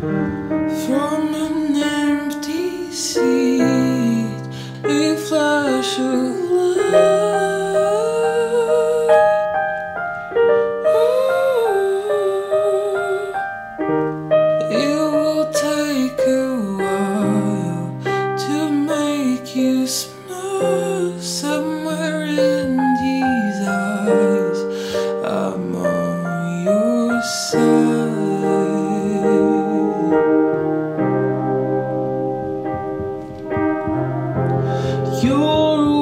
From an empty seat, a flash of light. Oh, it will take a while to make you smile. You're